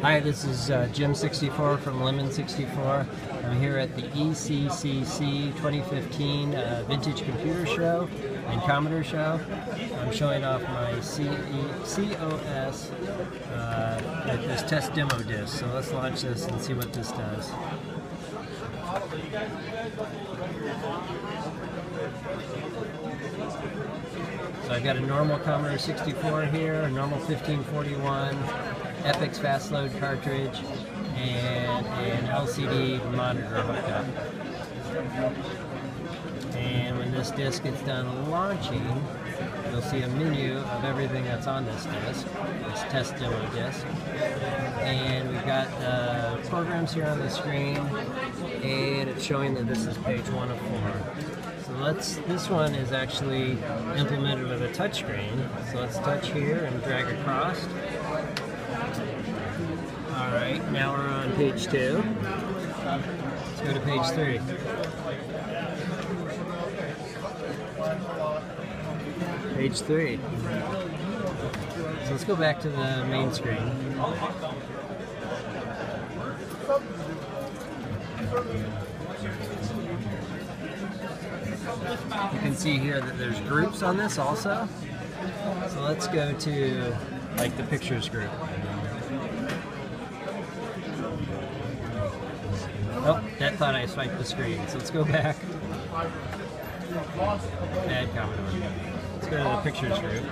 Hi, this is uh, Jim64 from Lemon64. I'm here at the ECCC 2015 uh, Vintage Computer Show and Commodore Show. I'm showing off my CE COS uh, with this test demo disc. So let's launch this and see what this does. So I've got a normal Commodore 64 here, a normal 1541, Epyx fast load cartridge, and an LCD monitor hooked up. And when this disc gets done launching, you'll see a menu of everything that's on this disc, this test demo disc. And we've got uh, programs here on the screen, and it's showing that this is page one of four. So let's, this one is actually implemented with a touchscreen. So let's touch here and drag across. All right, now we're on page two. Let's go to page three. Page three. So let's go back to the main screen. You can see here that there's groups on this also. So let's go to like the pictures group. Oh, that thought I swiped the screen. So let's go back. Bad comment. Let's go to the pictures group.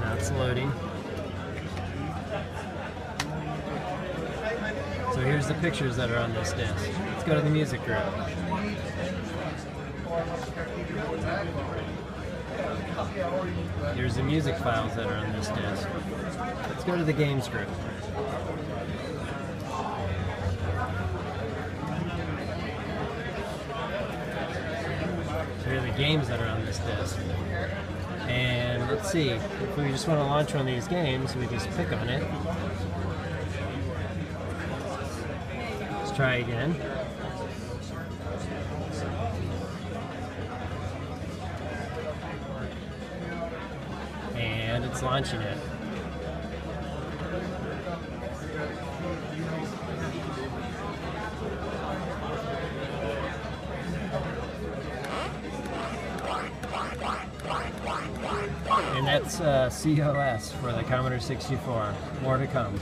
Now it's loading. So here's the pictures that are on this disc. Let's go to the music group. Here's the music files that are on this disc. Let's go to the games group. Games that are on this disc. And let's see, if we just want to launch one of these games, we just pick on it. Let's try again. And it's launching it. And that's uh, COS for the Commodore 64. More to come.